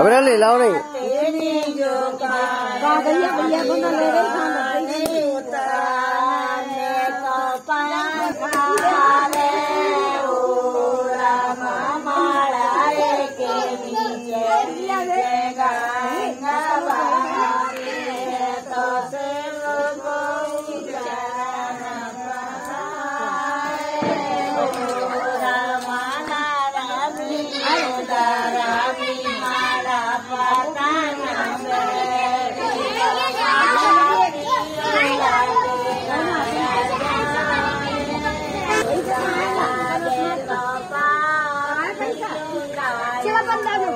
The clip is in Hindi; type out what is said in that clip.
अब ले लाओ नहीं। भैया भैया को ना ले रहे खाना silakan kami.